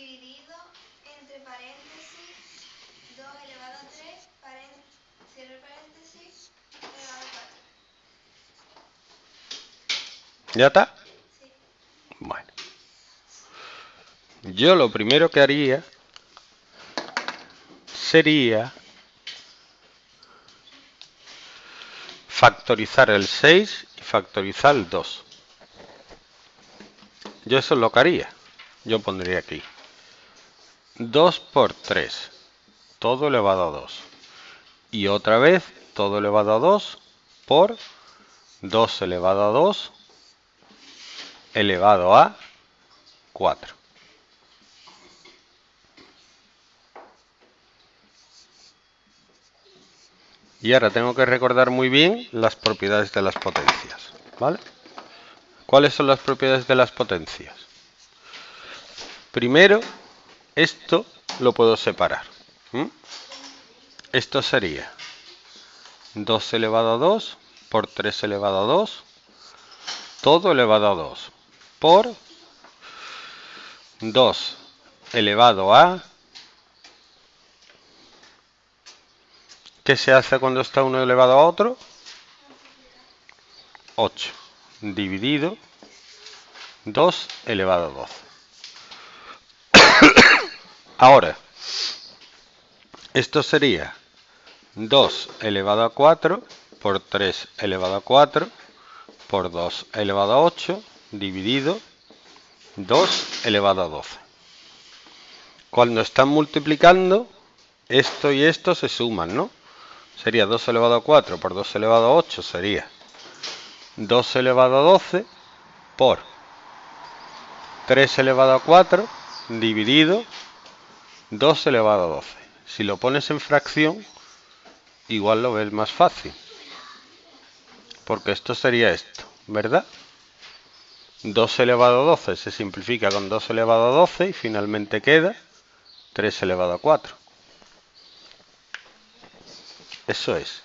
dividido entre paréntesis 2 elevado a 3, paréntesis, cierre paréntesis, elevado a 4. ¿Ya está? Sí. Bueno. Yo lo primero que haría sería factorizar el 6 y factorizar el 2. Yo eso es lo que haría. Yo pondría aquí 2 por 3, todo elevado a 2. Y otra vez, todo elevado a 2 por 2 elevado a 2 elevado a 4. Y ahora tengo que recordar muy bien las propiedades de las potencias. ¿Vale? ¿Cuáles son las propiedades de las potencias? Primero, esto lo puedo separar. Esto sería 2 elevado a 2 por 3 elevado a 2, todo elevado a 2, por 2 elevado a... ¿Qué se hace cuando está uno elevado a otro? 8 dividido 2 elevado a 12. Ahora, esto sería 2 elevado a 4 por 3 elevado a 4 por 2 elevado a 8 dividido 2 elevado a 12. Cuando están multiplicando, esto y esto se suman, ¿no? Sería 2 elevado a 4 por 2 elevado a 8 sería 2 elevado a 12 por 3 elevado a 4 dividido 2 elevado a 12. Si lo pones en fracción, igual lo ves más fácil. Porque esto sería esto, ¿verdad? 2 elevado a 12 se simplifica con 2 elevado a 12 y finalmente queda 3 elevado a 4. Eso es.